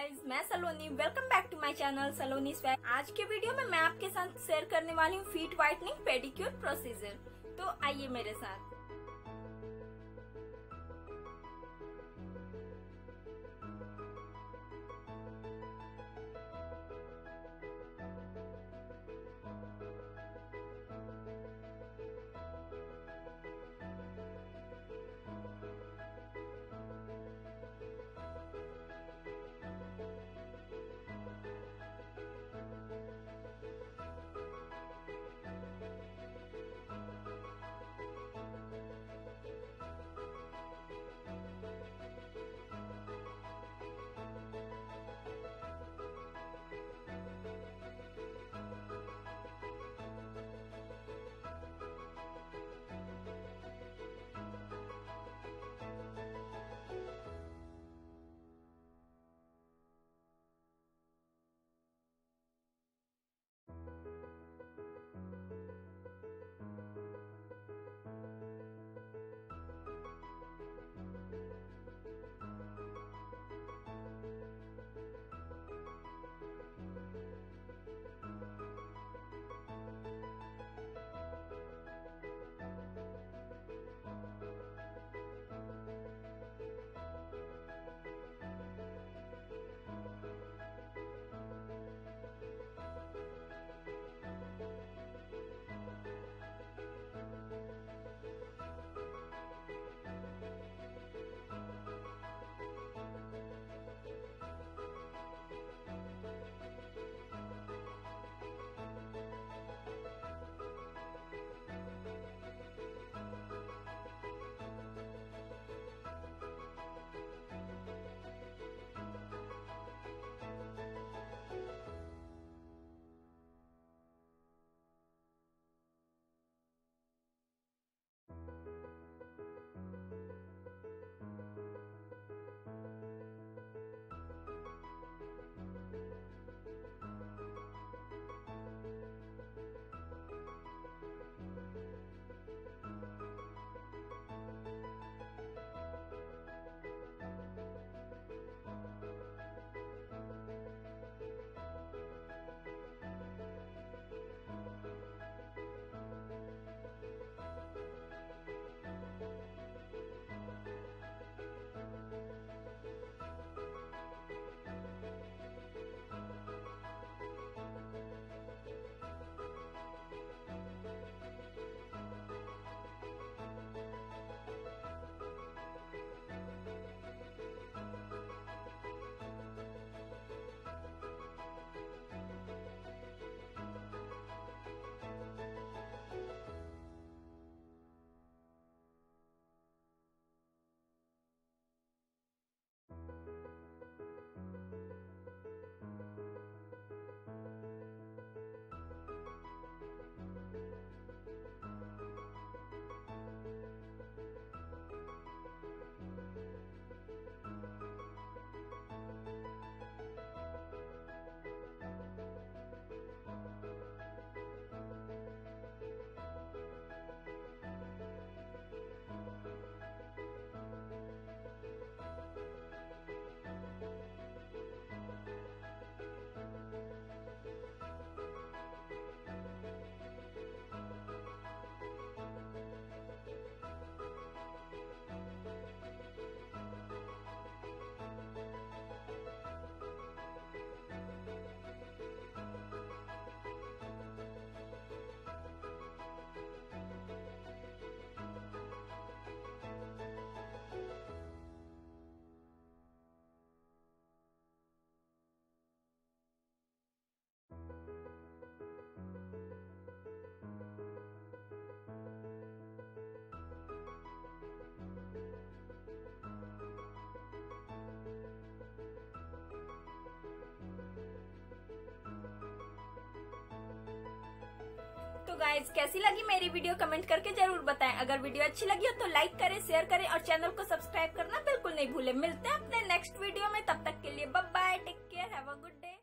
Guys मैं Saloni welcome back to my channel Saloni swag आज के वीडियो में मैं आपके साथ शेयर करने वाली हूँ फीट व्हाइटनिंग पेडिक्योर प्रोसीजर तो आइए मेरे साथ। गाइज़ कैसी लगी मेरी वीडियो? कमेंट करके ज़रूर बताएँ। अगर वीडियो अच्छी लगी हो तो लाइक करें शेयर करें और चैनल को सब्सक्राइब करना बिल्कुल नहीं भूले। मिलते हैं अपने नेक्स्ट वीडियो में। तब तक के लिए bye take care have a good day